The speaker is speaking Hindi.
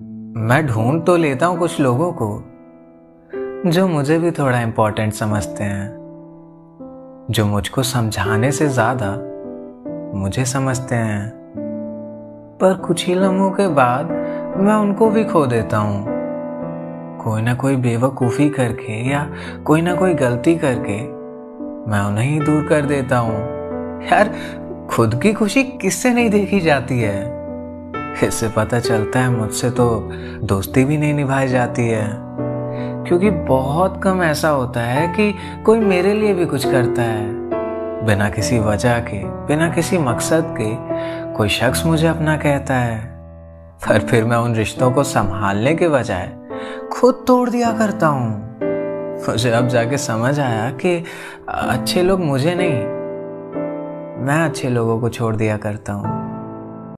मैं ढूंढ तो लेता हूँ कुछ लोगों को, जो मुझे भी थोड़ा इंपॉर्टेंट समझते हैं। जो मुझको समझाने से ज़्यादा मुझे समझते हैं। पर कुछ ही लम्हों के बाद मैं उनको भी खो देता हूँ। कोई ना कोई बेवकूफ़ी करके या कोई ना कोई गलती करके मैं उन्हें ही दूर कर देता हूँ। यार खुद की खुशी किससे नहीं देखी जाती है? इससे पता चलता है मुझसे तो दोस्ती भी नहीं निभाई जाती है। क्योंकि बहुत कम ऐसा होता है कि कोई मेरे लिए भी कुछ करता है। बिना किसी वजह के, बिना किसी मकसद के कोई शख्स मुझे अपना कहता है। पर फिर मैं उन रिश्तों को संभालने के बजाय खुद तोड़ दिया करता हूँ। मुझे अब जाके समझ आया कि अच्छे लोग मुझे नहीं, मैं अच्छे लोगों को छोड़ दिया करता हूँ।